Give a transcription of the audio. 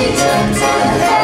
she turns her head.